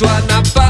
Joanna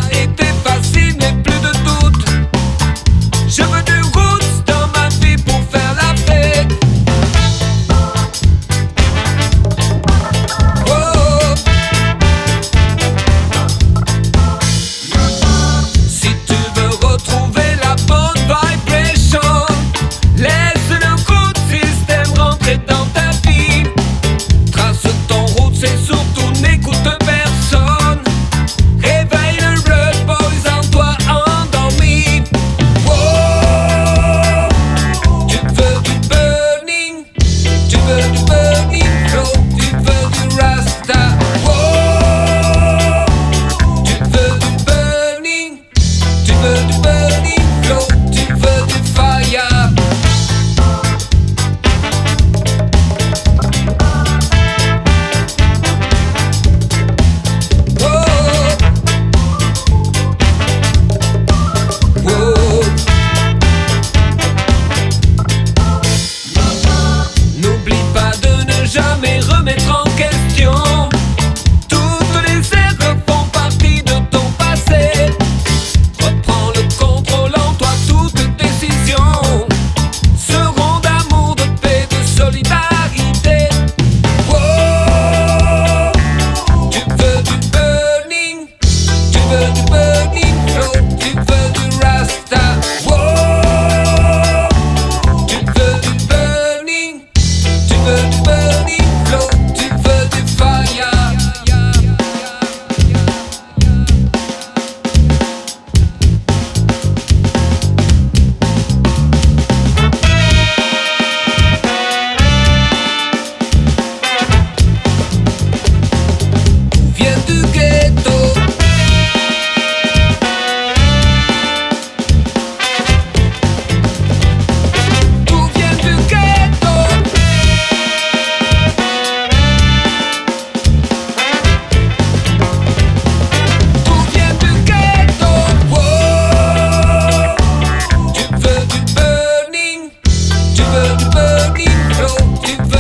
tu